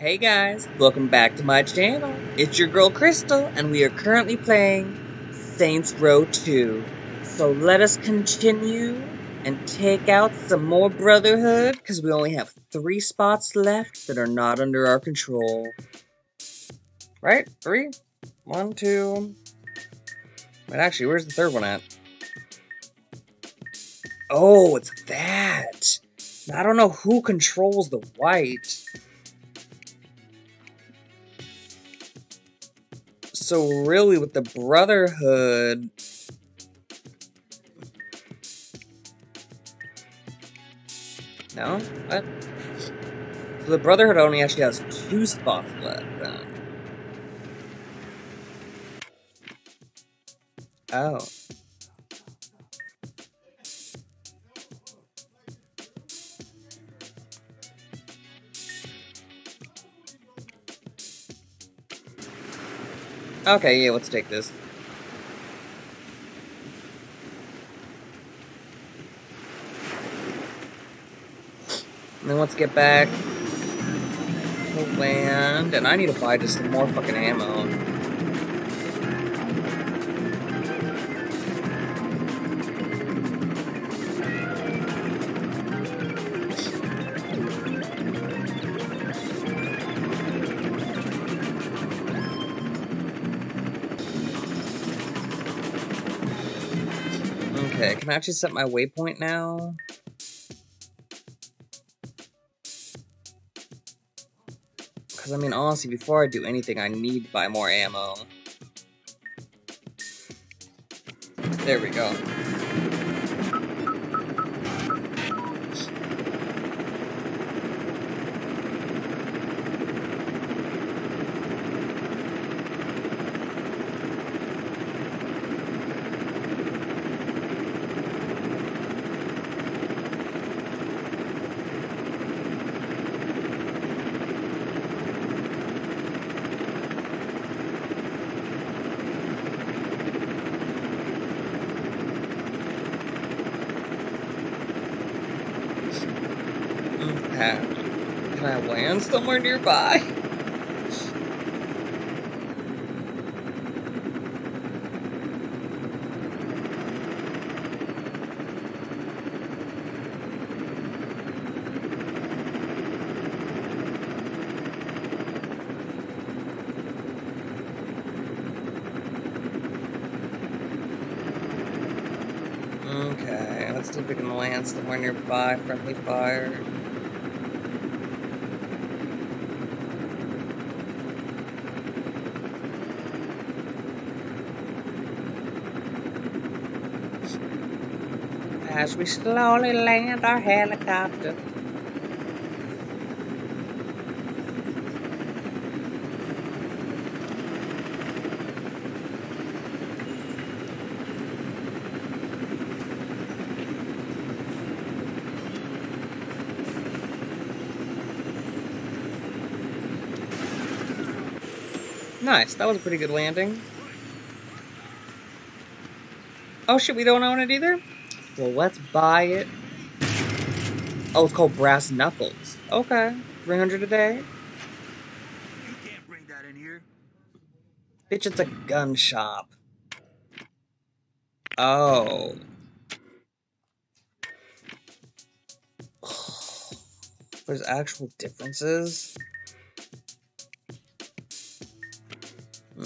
Hey guys, welcome back to my channel. It's your girl Crystal, and we are currently playing Saints Row 2. So let us continue and take out some more Brotherhood, because we only have three spots left that are not under our control. Right? Three? One, two... But actually, where's the third one at? Oh, it's that! I don't know who controls the white. So really, with the Brotherhood... No? What? So the Brotherhood only actually has two spots left, then. Oh. Okay, yeah, let's take this. And then let's get back to land, and I need to buy just some more fucking ammo. Can I actually set my waypoint now? Because, I mean, honestly, before I do anything, I need to buy more ammo. There we go. Okay. Can I somewhere nearby? Okay, let's see if we can land somewhere nearby. Friendly fire. As we slowly land our helicopter. Nice, that was a pretty good landing. Oh shit, we don't own it either? Well, let's buy it. Oh, it's called Brass Knuckles. Okay, 300 a day. You can't bring that in here. Bitch, it's a gun shop. Oh. There's actual differences?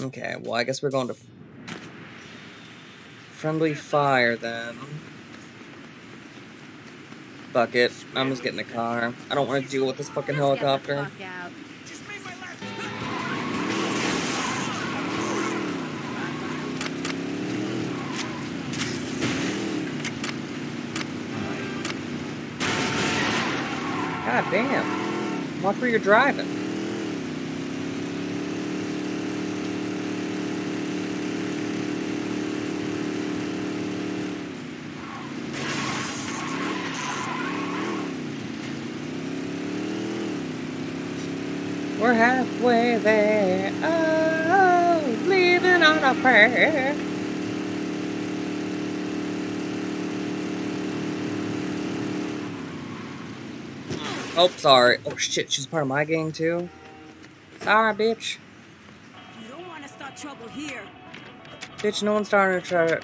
Okay, well, I guess we're going to friendly fire then. Fuck it. I'm just getting a car. I don't want to deal with this fucking helicopter. God damn. Watch where you're driving. We're halfway there. Oh, living on Oh, sorry. Oh shit, she's part of my gang too. Sorry, bitch. You don't want to start trouble here. Bitch, no one's starting to try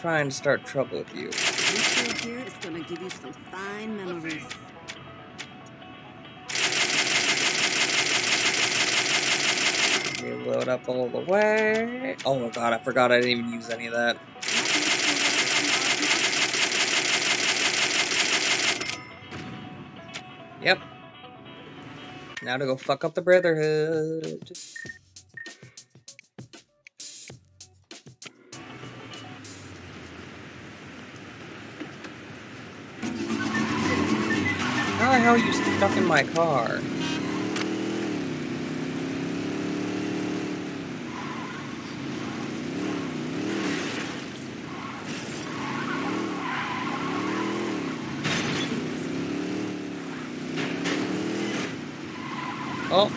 trying to start trouble with you. This stay here is gonna give you some fine memories. Load up all the way. Oh my god, I forgot I didn't even use any of that. Yep. Now to go fuck up the Brotherhood. How the hell are you stuck in my car? Oh.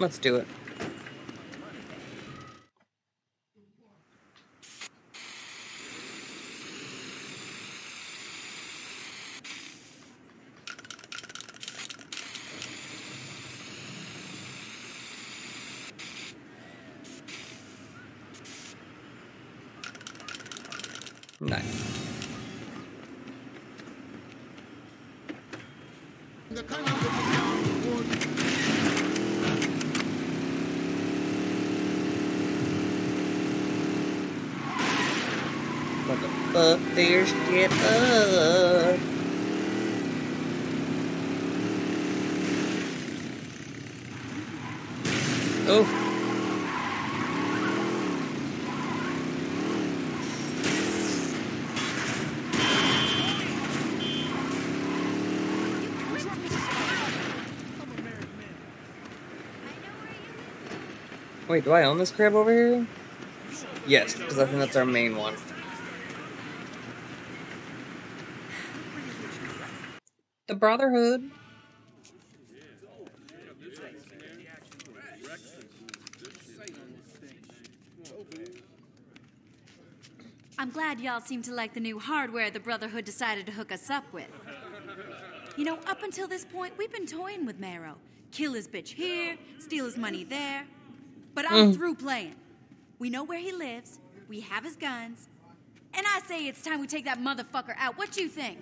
Let's do it. Nice. Fuck? There's shit up. Oh. Wait, do I own this crib over here? Yes, because I think that's our main one. Brotherhood. I'm glad y'all seem to like the new hardware the Brotherhood decided to hook us up with. You know, up until this point, we've been toying with Maero. Kill his bitch here, steal his money there. But I'm mm. through playing. We know where he lives, we have his guns, and I say it's time we take that motherfucker out. What you think?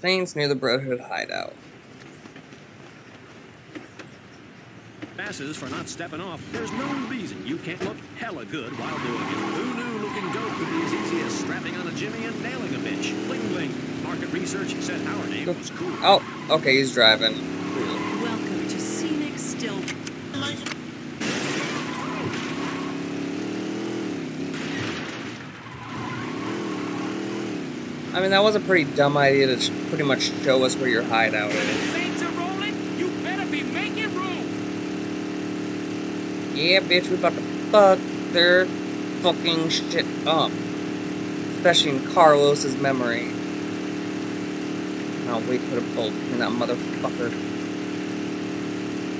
Saints near the Brotherhood hideout. passes for not stepping off. There's no reason you can't look hella good while doing it. Who knew looking dope could be as easy as strapping on a Jimmy and nailing a bitch? Bling bling. Market research said our name was cool. Oh, okay, he's driving. Welcome to scenic Still. I mean, that was a pretty dumb idea to pretty much show us where your hideout is. Saints are rolling. You better be making room. Yeah, bitch, we about to fuck their fucking shit up. Especially in Carlos's memory. I'll wait for the bolt in that motherfucker.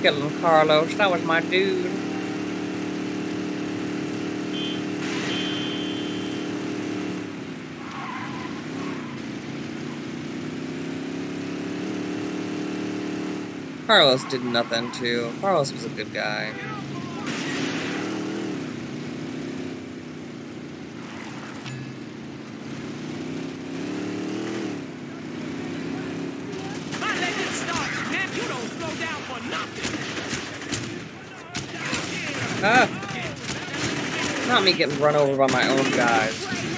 Kill him, Carlos. That was my dude. Carlos did nothing too. Carlos was a good guy. My legend starts, man. You don't slow down for nothing. Ah! Not me getting run over by my own guys.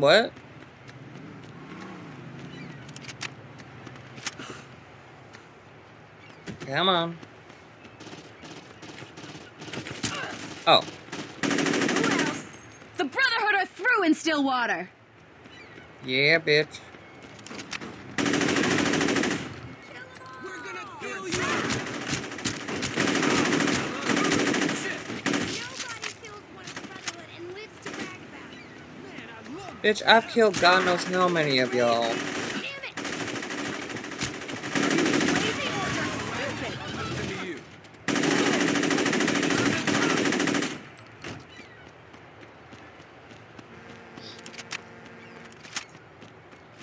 What? Come on. Oh. Who else? The Brotherhood are through in Stillwater. Yeah, bitch. We're gonna kill you. Bitch, I've killed God knows how many of y'all.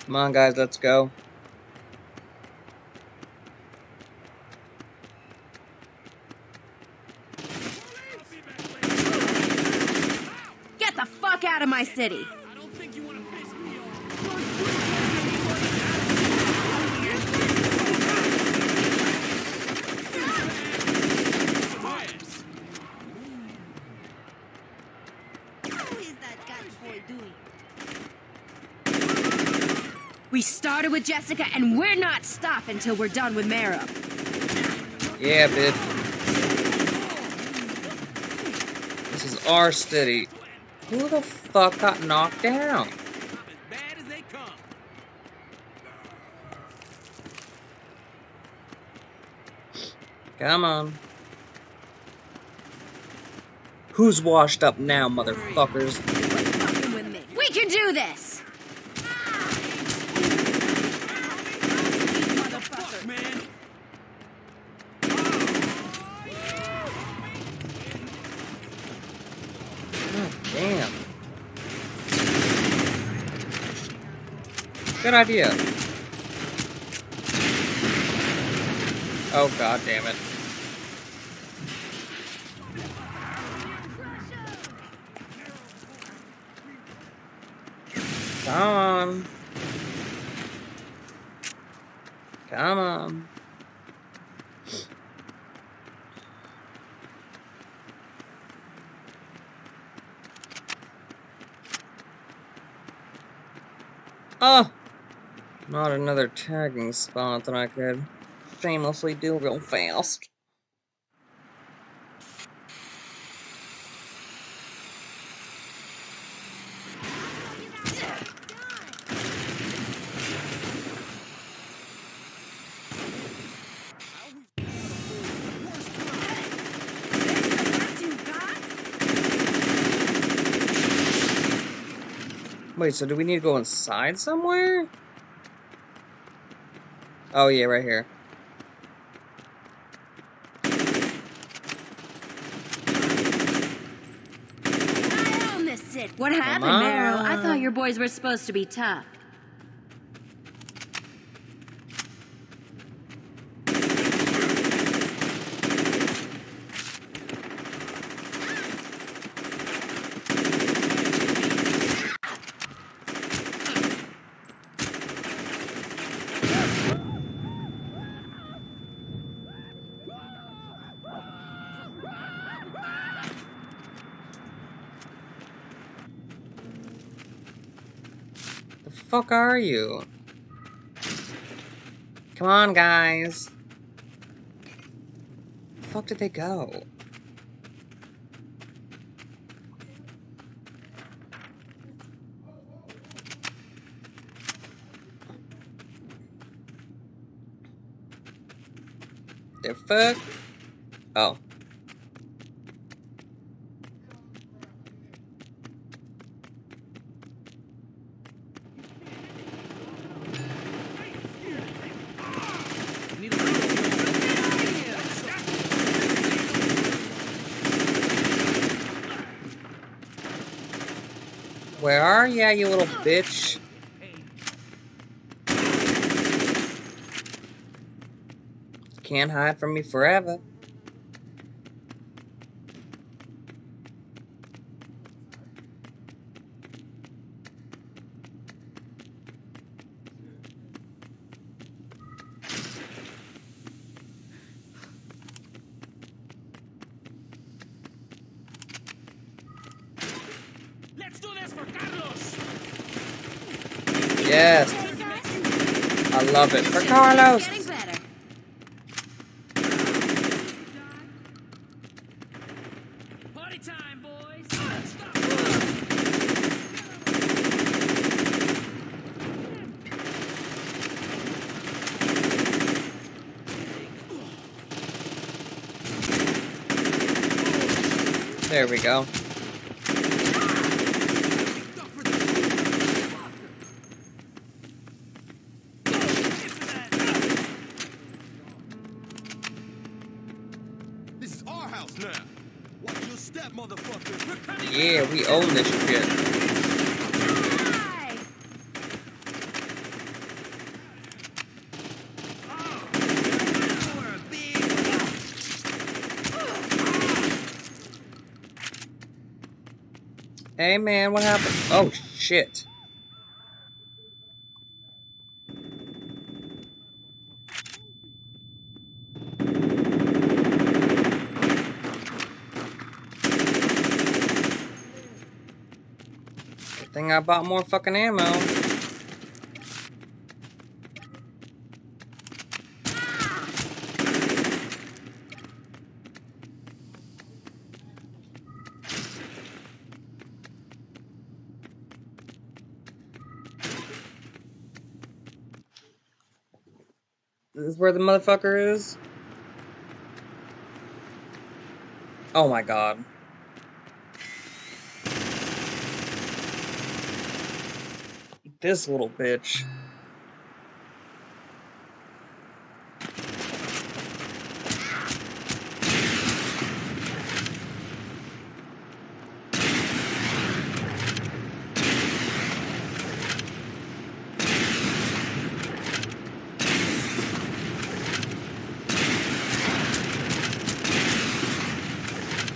Come on, guys, let's go. Get the fuck out of my city! I don't think you want to piss me off. How is that Dutch boy doing? We started with Jessica, and we're not stopping until we're done with Maero. Yeah, bitch. This is our city. Who the fuck got knocked down? I'm as bad as they come. On. Who's washed up now, motherfuckers? Quit fucking with me. We can do this! Fuck, man. God damn. Idea. Oh god damn it. Come on. Come on. Oh! Not another tagging spot that I could shamelessly do real fast. Wait, so do we need to go inside somewhere? Oh yeah, right here. I own this city. What happened. Maero? I thought your boys were supposed to be tough. The fuck are you? Come on, guys. The fuck did they go? The fuck? Oh. You little bitch? Can't hide from me forever. Let's do this for Carlos. Yes, I love it. Carlos! Getting better. Party time, boys. There we go. Now. Watch your step, motherfucker. Yeah, we own this shit. Hey man, what happened? Oh shit. I bought more fucking ammo. This is where the motherfucker is? Oh my god. This little bitch.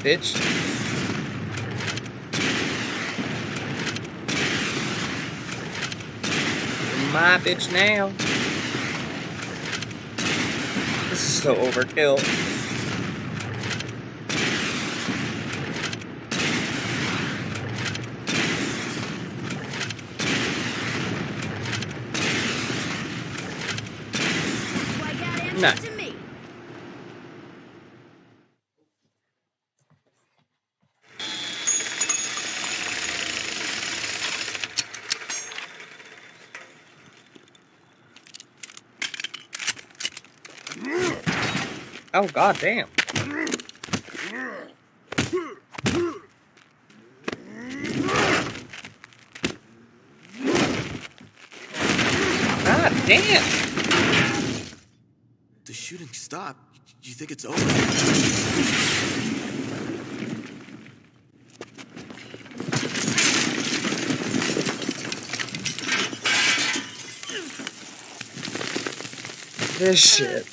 Bitch. My bitch now. This is so overkill. Oh god damn. God damn. The shooting stopped. Do You think it's over? This shit.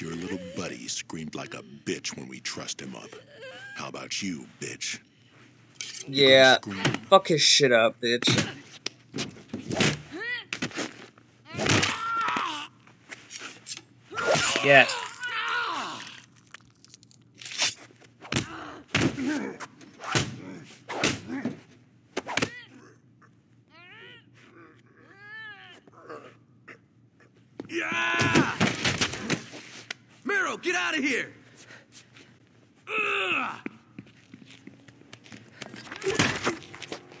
Your little buddy screamed like a bitch when we trussed him up. How about you, bitch? Yeah. Fuck his shit up, bitch. Yes. Yeah! Maero, get out of here! Ugh!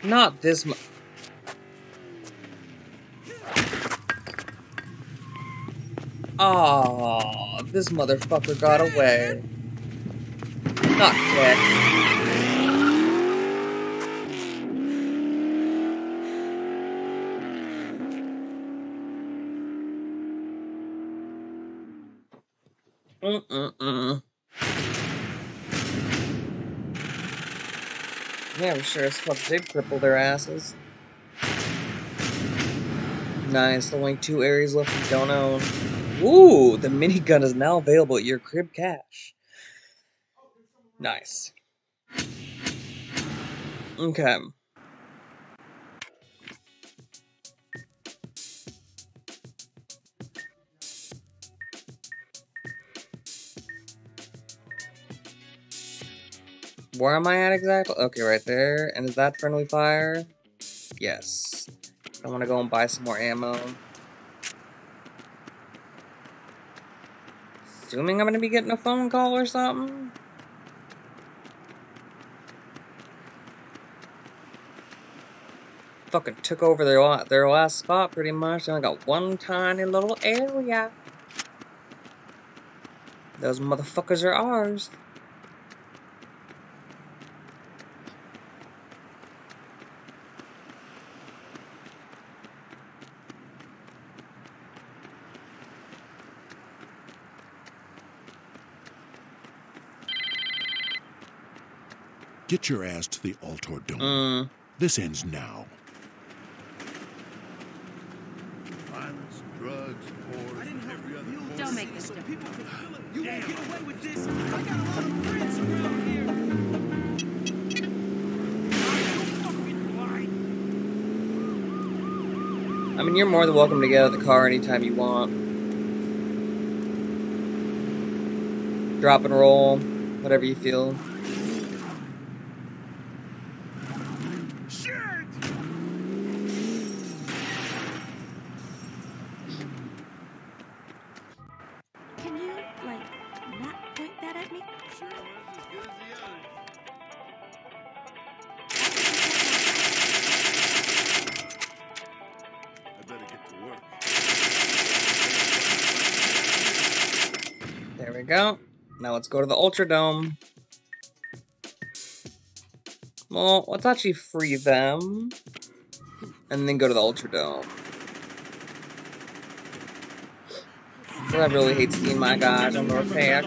Not this mu- Aw, this motherfucker got away. Not yet. Mm-mm-mm. Yeah, we sure as fuck did cripple their asses. Nice, only two areas left we don't own. Ooh, the minigun is now available at your crib cache. Nice. Okay. Where am I at exactly? Okay, right there. And is that friendly fire? Yes. I want to go and buy some more ammo. Assuming I'm going to be getting a phone call or something? Fucking took over their, their last spot pretty much. They only got one tiny little area. Those motherfuckers are ours. Get your ass to the Ultor Dome. Mm. This ends now. Violence, drugs, wars, every other bullshit. Don't make this difficult. You won't get away with this. I got a lot of friends around here. Don't fucking lie. I mean, you're more than welcome to get out of the car anytime you want. Drop and roll, whatever you feel. Go to the Ultor Dome. Well, let's actually free them. And then go to the Ultor Dome. I really hate seeing my guys on the attack.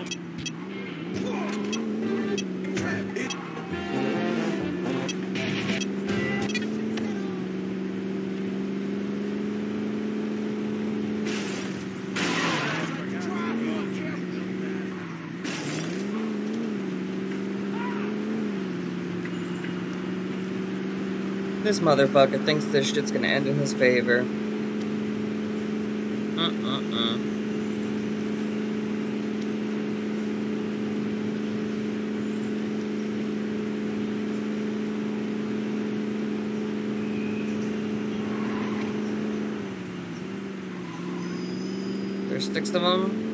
This motherfucker thinks this shit's gonna end in his favor. Mm-mm-mm. There's six of them.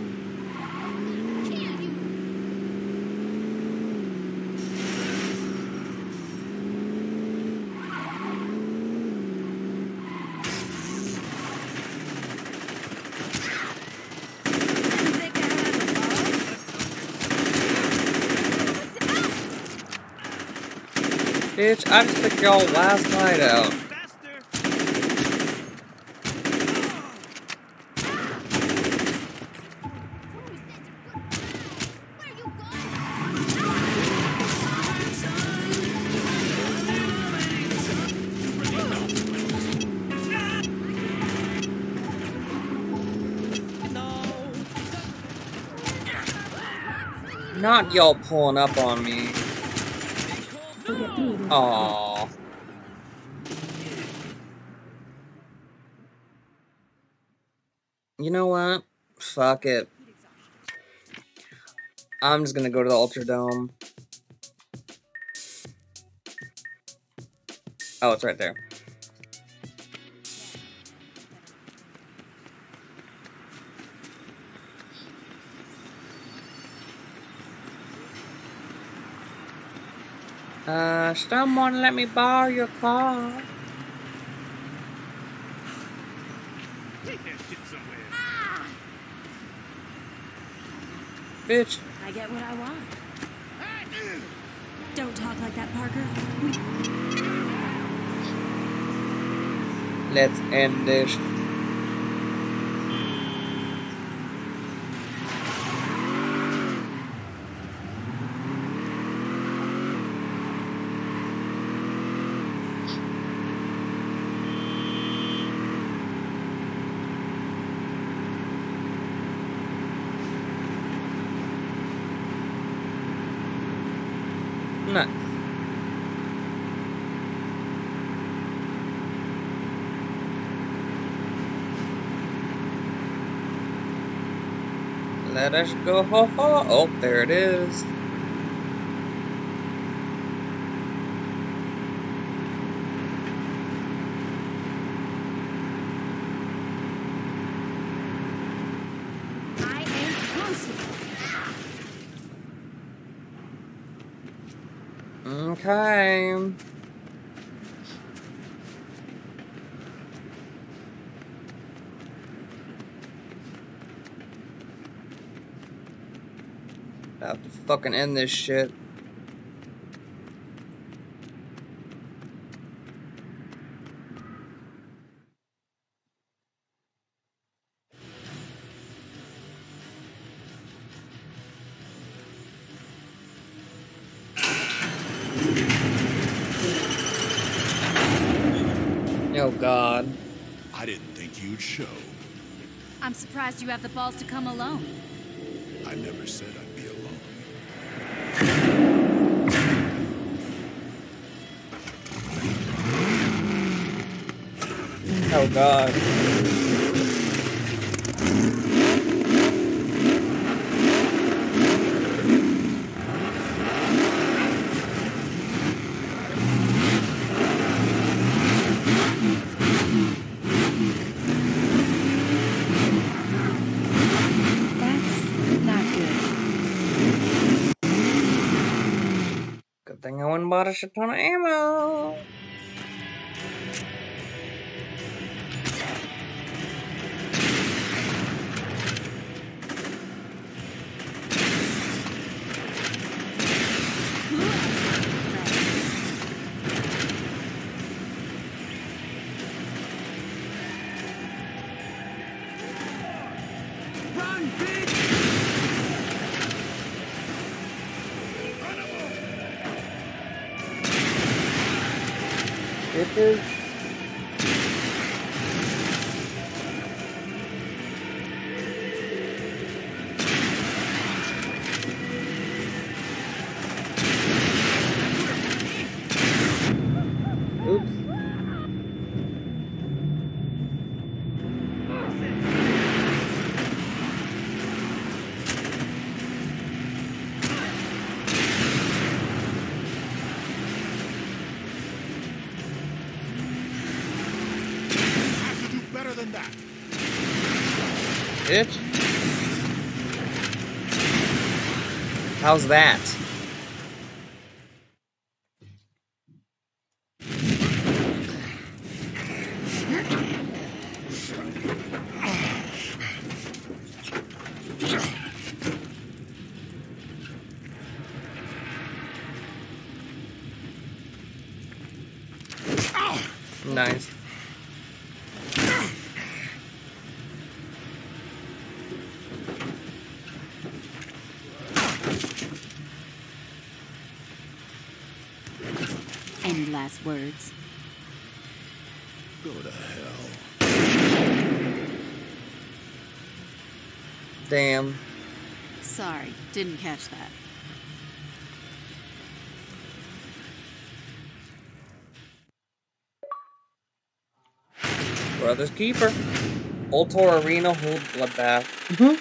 Bitch, I just took y'all last night out. Not y'all pulling up on me. Aww. You know what? Fuck it. I'm just gonna go to the Ultor Dome. Oh, it's right there. Uh, someone let me borrow your car. Take that shit somewhere. Bitch, I get what I want. Don't talk like that, Parker. We let's end this. Nice. Let us go. Ho, ho. Oh, there it is. I have to fucking end this shit. Oh God. I didn't think you'd show. I'm surprised you have the balls to come alone. I never said I Oh god. Good. Thing I and bought a shit ton of ammo. Bitch. How's that? Nice. Any last words? Go to hell. Damn. Sorry, didn't catch that. Brothers Keeper. Old Ultor Arena hold bloodbath. Mm-hmm.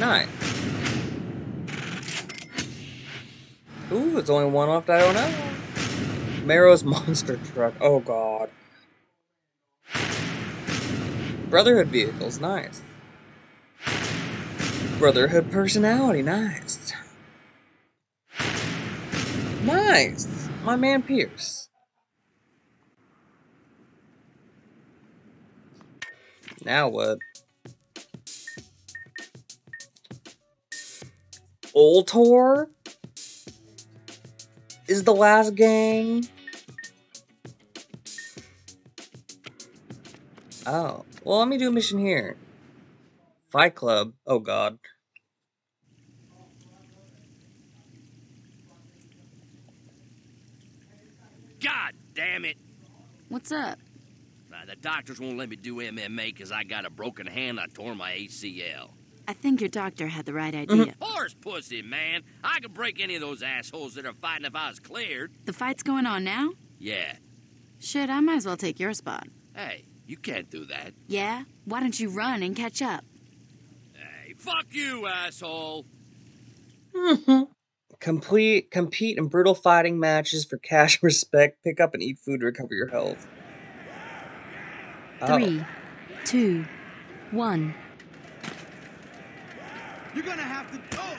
Nice. Ooh, it's only one left. I don't know. Maero's monster truck. Oh god. Brotherhood vehicles. Nice. Brotherhood personality. Nice. Nice. My man Pierce. Now what? Ultor is the last gang. Oh, well, let me do a mission here. Fight Club. Oh God. God damn it! What's up? Uh, the doctors won't let me do MMA because I got a broken hand. I tore my ACL. I think your doctor had the right idea. Horse pussy, man. I could break any of those assholes that are fighting if I was cleared. The fight's going on now? Yeah. Shit, I might as well take your spot. Hey, you can't do that. Yeah? Why don't you run and catch up? Hey, fuck you, asshole. Complete, compete in brutal fighting matches for cash and respect. Pick up and eat food to recover your health. Oh. Three, two, one. You're gonna have to. Oh!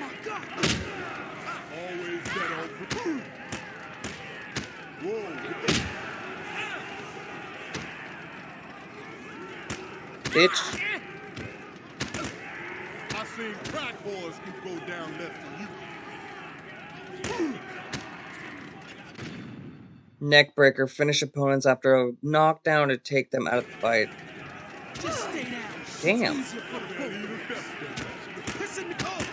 My God! Always bet on. Whoa! Bitch. I seen crack boys can go down less than you. Neckbreaker. Finish opponents after a knockdown to take them out of the fight. Damn. Easier for the boy, you the best. Listen, oh!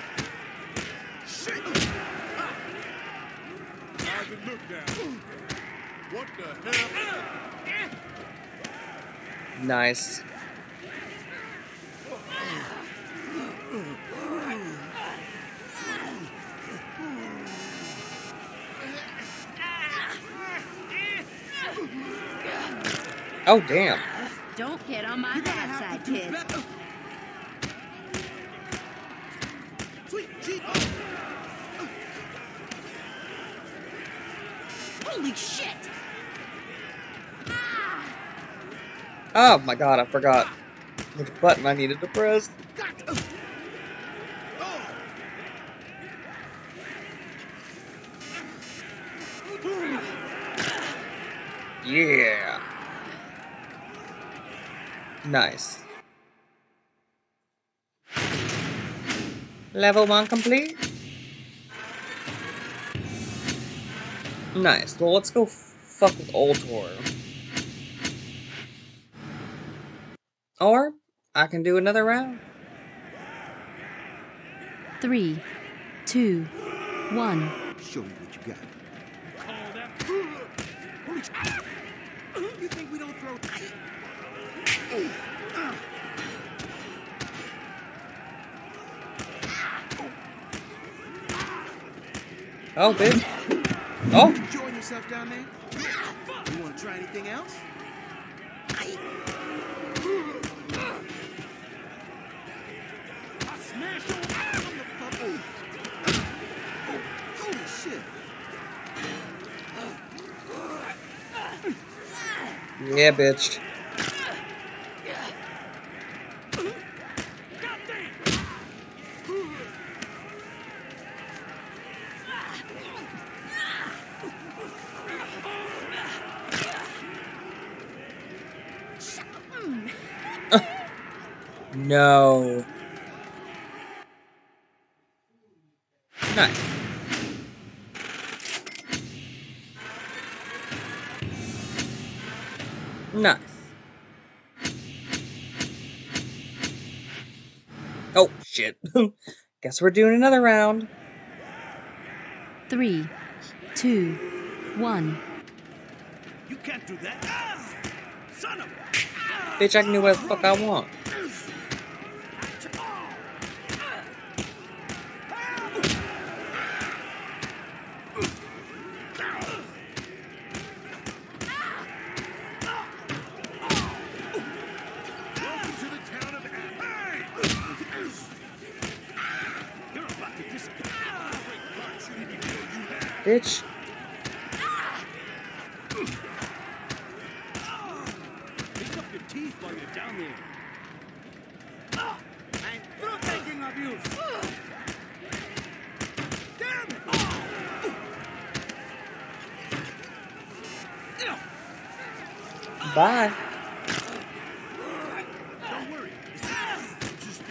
Shit! Ah. I've been Look now. What the hell? Nice. Oh, damn. Don't get on my bad side, kid. Sweet cheek. Holy shit! Ah. Oh my god, I forgot which button I needed to press. Yeah. Nice. Level 1 complete? Nice. Well, let's go fuck with Ultor. Or, I can do another round. Three, two, one. Show me what you got. You think we don't throw? Oh, bitch. Oh, Enjoying yourself down there? You want to try anything else? I smashed on the puppy. Oh, holy shit. yeah, bitch. No. Nice. Nice. Oh, shit. Guess we're doing another round. Three, two, one. You can't do that. Ah! Son of a... Bitch, I can do what the fuck I want. Welcome to the town of Hey! You're about to dis... Bitch. Pick up your teeth while you're down there. I'm through thinking of you. Damn it! Bye. Don't worry. Just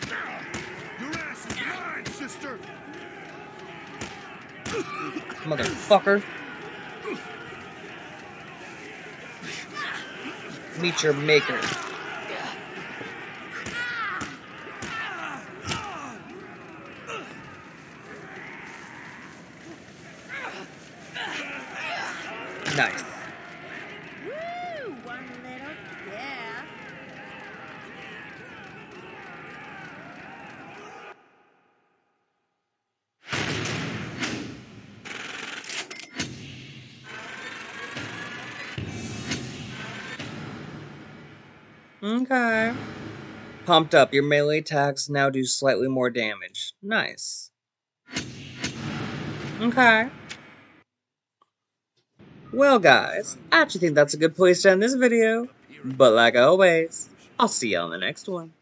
your ass is mine, sister. Motherfucker. Meet your maker. Pumped up. Your melee attacks now do slightly more damage. Nice. Okay. Well, guys, I actually think that's a good place to end this video. But like always, I'll see you on the next one.